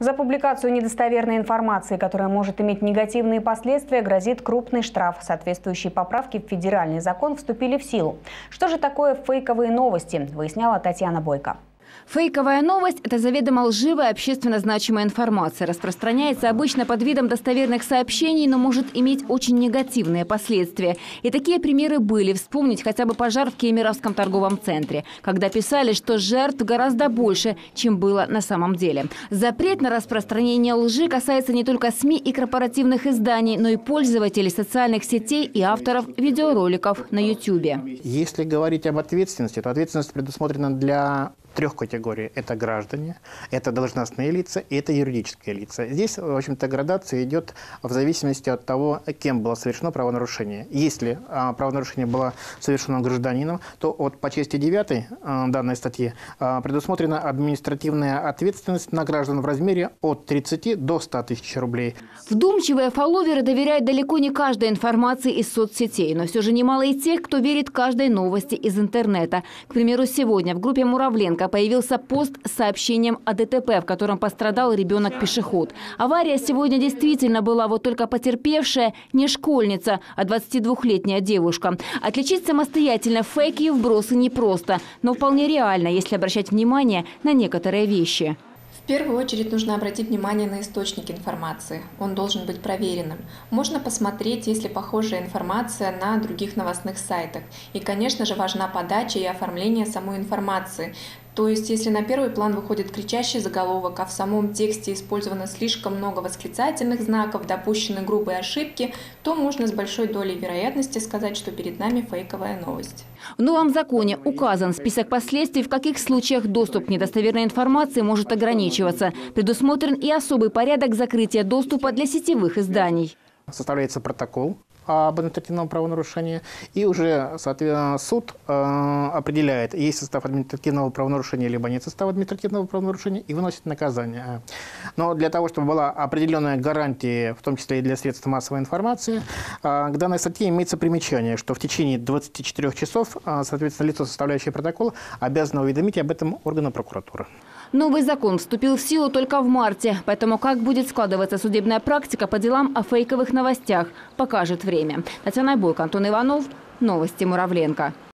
За публикацию недостоверной информации, которая может иметь негативные последствия, грозит крупный штраф. Соответствующие поправки в федеральный закон вступили в силу. Что же такое фейковые новости, выясняла Татьяна Бойко. Фейковая новость – это заведомо лживая общественно значимая информация. Распространяется обычно под видом достоверных сообщений, но может иметь очень негативные последствия. И такие примеры были. Вспомнить хотя бы пожар в Кемеровском торговом центре, когда писали, что жертв гораздо больше, чем было на самом деле. Запрет на распространение лжи касается не только СМИ и корпоративных изданий, но и пользователей социальных сетей и авторов видеороликов на YouTube. Если говорить об ответственности, то ответственность предусмотрена для трех категорий. Это граждане, это должностные лица и это юридические лица. Здесь, в общем-то, градация идет в зависимости от того, кем было совершено правонарушение. Если а, правонарушение было совершено гражданином, то вот по части 9 а, данной статьи а, предусмотрена административная ответственность на граждан в размере от 30 до 100 тысяч рублей. Вдумчивые фолловеры доверяют далеко не каждой информации из соцсетей, но все же немало и тех, кто верит каждой новости из интернета. К примеру, сегодня в группе «Муравленко» Луценко появился пост с сообщением о ДТП, в котором пострадал ребенок-пешеход. Авария сегодня действительно была, вот только потерпевшая не школьница, а 22-летняя девушка. Отличить самостоятельно фейки и вбросы непросто, но вполне реально, если обращать внимание на некоторые вещи. В первую очередь нужно обратить внимание на источник информации. Он должен быть проверенным. Можно посмотреть, есть ли похожая информация на других новостных сайтах. И, конечно же, важна подача и оформление самой информации. То есть, если на первый план выходит кричащий заголовок, а в самом тексте использовано слишком много восклицательных знаков, допущены грубые ошибки, то можно с большой долей вероятности сказать, что перед нами фейковая новость. В новом законе указан список последствий, в каких случаях доступ к недостоверной информации может ограничиваться. Предусмотрен и особый порядок закрытия доступа для сетевых изданий. Составляется протокол об административном правонарушении, и уже, соответственно, суд э, определяет, есть состав административного правонарушения, либо нет состава административного правонарушения, и выносит наказание. Но для того, чтобы была определенная гарантия, в том числе и для средств массовой информации, э, к данной статье имеется примечание, что в течение 24 часов, э, соответственно, лицо, составляющее протокол, обязано уведомить об этом органу прокуратуры. Новый закон вступил в силу только в марте, поэтому как будет складываться судебная практика по делам о фейковых новостях, покажет время. Татьяна Бойко, Антон Иванов, Новости Муравленко.